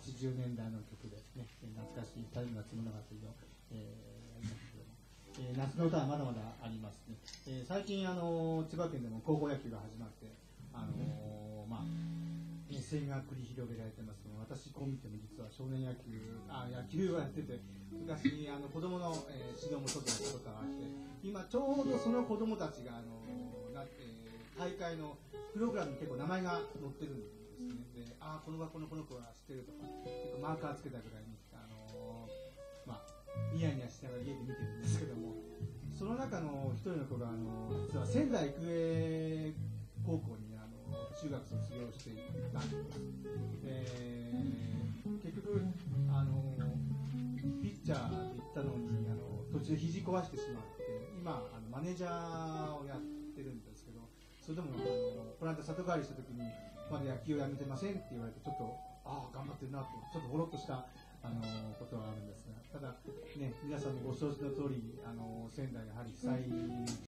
80年代の曲ですね、懐かしい二人の夏物語の、えーやりましたけども、えー夏の歌はまだまだありますね。えー最近、あの千葉県でも高校野球が始まって、あのーまあ、熱戦が繰り広げられてますけど私こう見ても実は少年野球あ野球をやってて昔あの子供の、えー指導も外にしたことがあって今ちょうどその子供たちがあのなって大会のプログラムに結構名前が載ってるんです。ですねでああこの学校のこの子は知ってるとか結構マーカーつけたぐらいにあのまあニヤニヤしながら家で見てるんですけどもその中の一人の子があの実は仙台育英高校にあの中学卒業していたんです。で結局あのピッチャーで行ったのにあの途中で肘壊してしまって今あのマネージャーをやってるんですけどそれでもあのこの間里帰りした時にまだ野球やめてませんって言われてちょっとああ頑張ってるなとちょっとほろっとしたあのことはあるんですがただね皆さんもご承知の通りあの仙台やはり被災